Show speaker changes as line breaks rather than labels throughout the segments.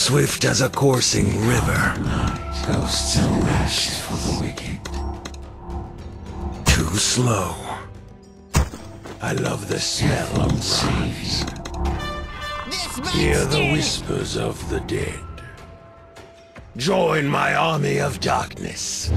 Swift as a coursing river.
Ghosts and ashes for the wicked.
Too slow. I love the smell of rocks. Hear the whispers of the dead. Join my army of darkness.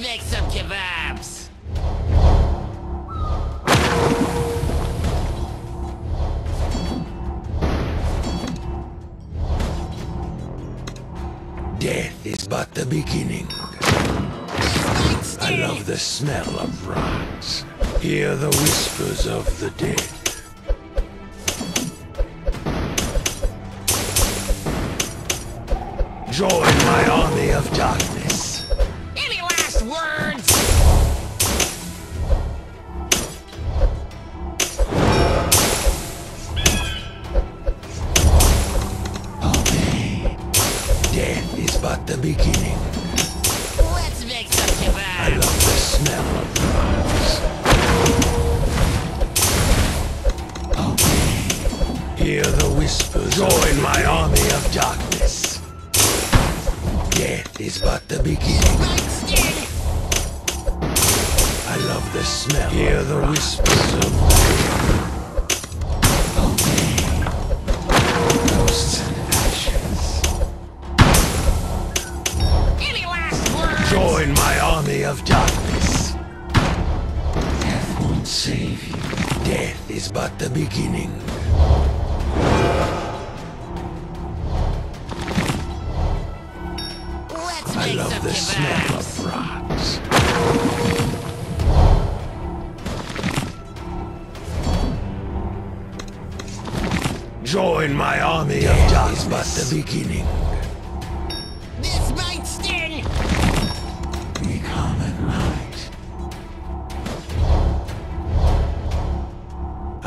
Make some kebabs.
Death is but the beginning. I love the smell of rocks. Hear the whispers of the dead. Join my army of darkness. Is but the beginning.
Let's make some
I love the smell of rocks. Hear the whispers. Join my army of darkness. Death is but the beginning. I love the smell. Hear the whispers of
Ghosts
Join my army of darkness.
Death won't save you.
Death is but the beginning.
Let's
I love the smell of rocks. Join my army of darkness. but the beginning.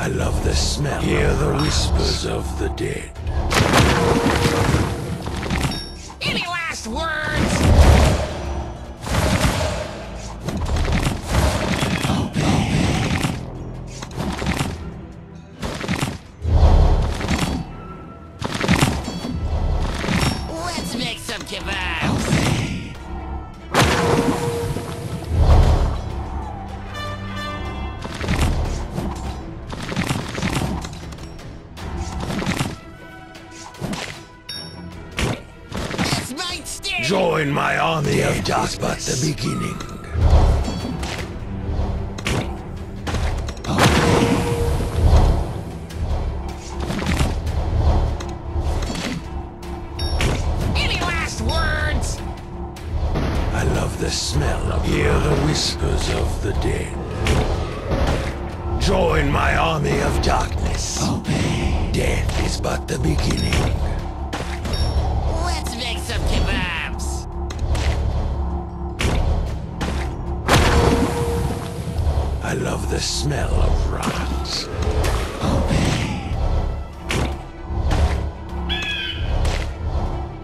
I love the smell. Hear the whispers of the dead.
Any last words?
Join my army of darkness. but the beginning.
Any last words?
I love the smell of Hear the whispers of the dead. Join my army of darkness.
Obey.
Death is but the beginning. I love the smell of rocks.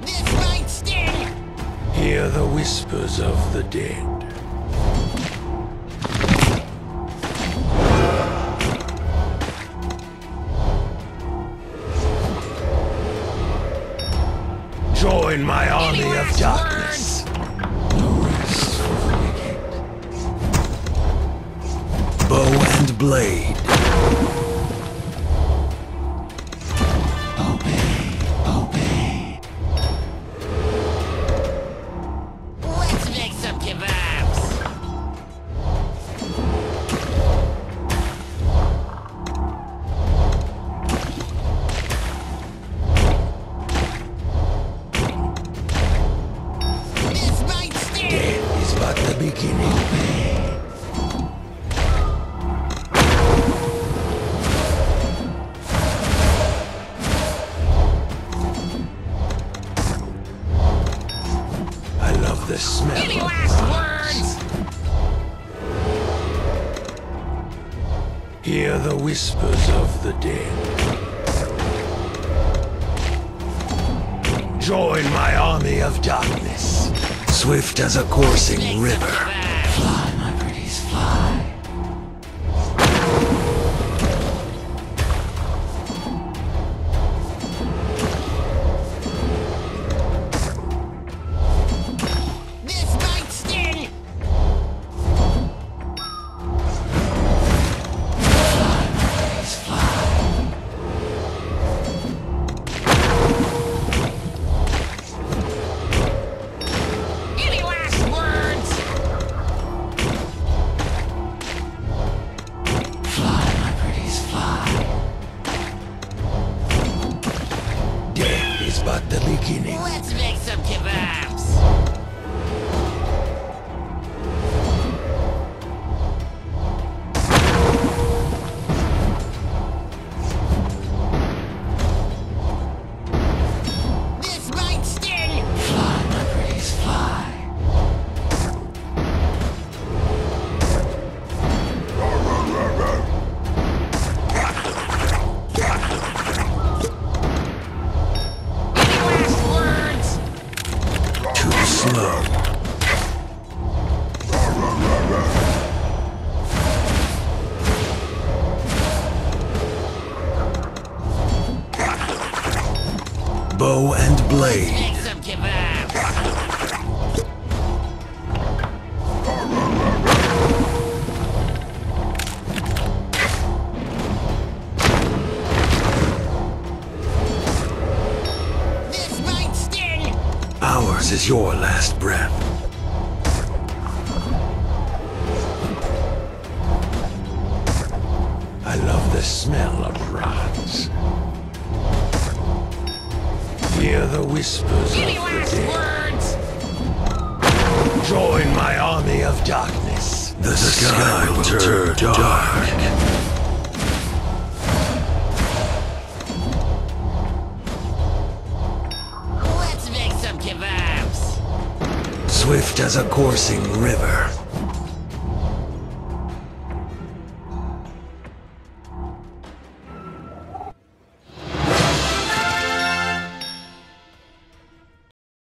This might sting.
Hear the whispers of the dead. Join my army of darkness. Blade. Whispers of the dead. Join my army of darkness, swift as a coursing river.
Fly,
But the beginning.
Let's make
Bow and blade. Ours is your last breath. I love the smell of rats. Hear the whispers
Any
of the
last
dead.
words?
Join my army of darkness. The, sky, will turn dark.
Let's
Swift as a coursing river.